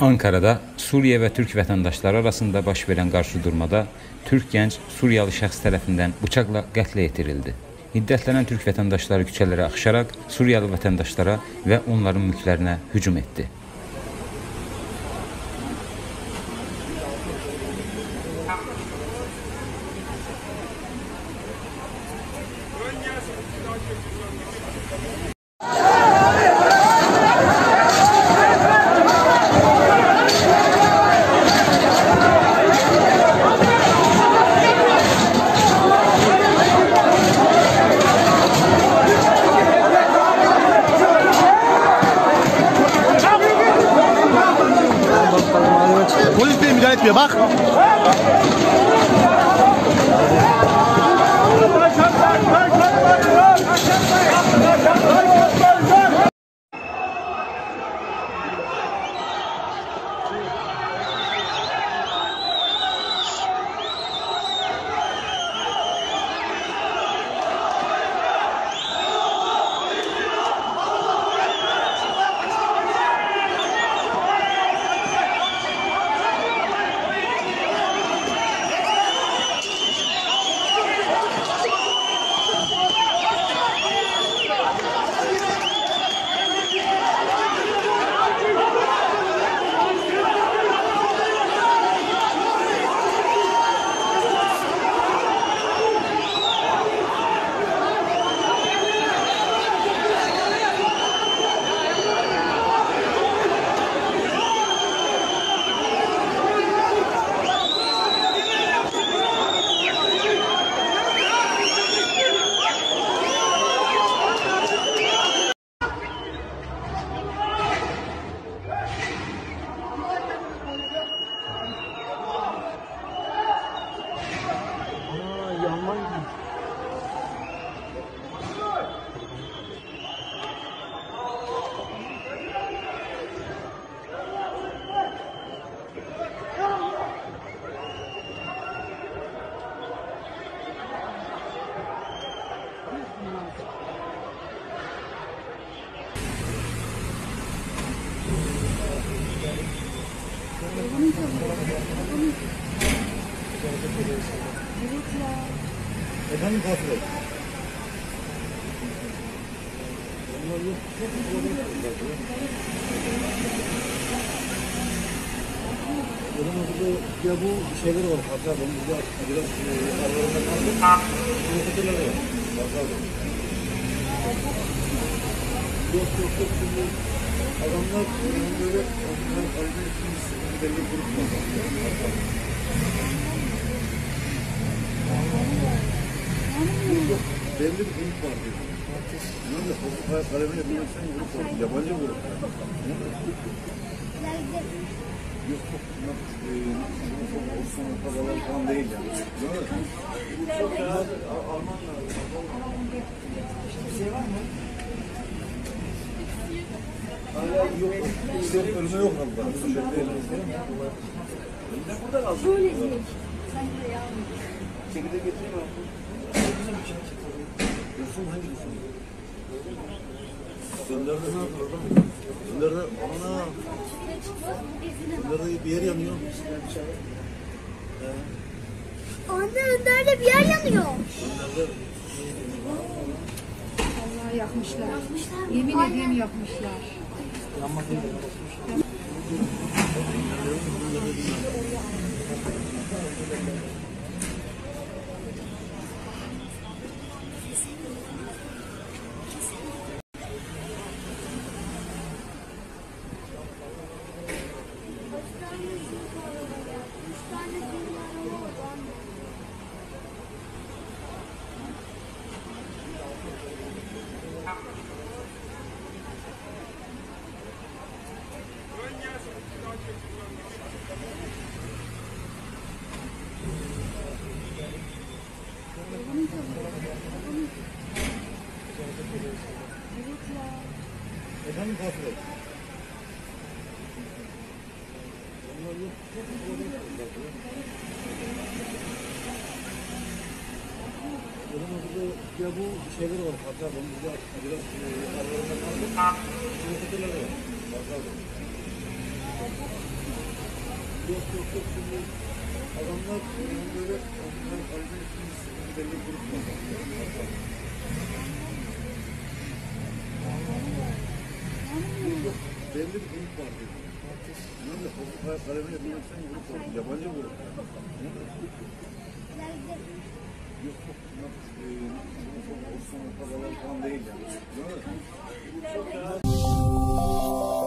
Ankara'da Suriye ve Türk vətəndaşları arasında baş verən qarşıdurmada Türk gənc Suriyalı şəxs tərəfindən bıçaqla qətlə yetirildi. Hiddətlənən Türk vətəndaşları küçələrə axışaraq Suriyalı vətəndaşlara və onların mülklərinə hücum etdi. dọn mới Thank you. Orada ya bu şeyler var pazar benim burada biraz e, aralarında kaldım. Bu kutular var. Pazar Yok yok yok şimdi adamlar e, böyle onlar kalbin için belli grup var. Belli bir grup var diyor. Bunlar da topu kay- kalemiyle birleşen grup var. Yabancı grup. Yok yok bunlar e, Osmanlı kazalar falan değil yani. Değil mi? Bunlar Almanlar. Bir şey var mı? Hala yok. İşte ölüme yok abla. Burada kaldı. Çekirdek getireyim abi. Dursun hangi dursun? Gönderdi ne yapıyor? Gönderdi. Ana. Gönderdi bir yer yanıyor. Anne Önder'de bir yer yanıyor. Gönderdi. Vallahi yakmışlar. Yemin ediyorum yakmışlar. Efendim patron. Benim orada ya bu şeyler var pazar benim burada biraz e, aralarında kaldım. Bu kutular var. Pazar. Yok yok yok şimdi adamlar böyle onlar kalbin içinde belli grup belli bir grup var dedi. Nerede? Topuk kalemi yapıyorsan grup var. Yabancı grup. Yok yok. E, Osmanlı kabalar falan değil yani. Mi?